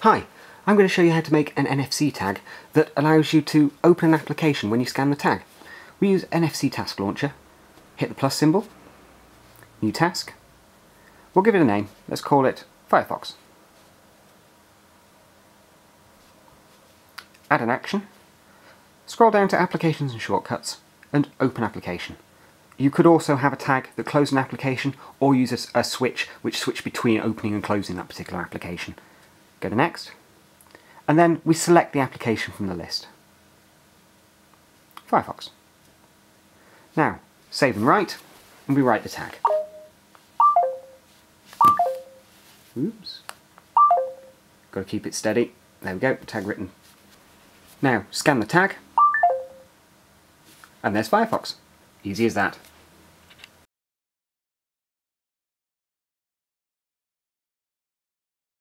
Hi, I'm going to show you how to make an NFC tag that allows you to open an application when you scan the tag. We use NFC Task Launcher. Hit the plus symbol, new task. We'll give it a name. Let's call it Firefox. Add an action. Scroll down to Applications and Shortcuts and Open Application. You could also have a tag that closes an application or use a, a switch which switch between opening and closing that particular application. Go to Next, and then we select the application from the list. Firefox. Now, save and write, and we write the tag. Oops. Got to keep it steady. There we go, tag written. Now, scan the tag, and there's Firefox. Easy as that.